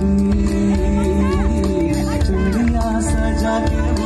दूरी दूरिया सजा के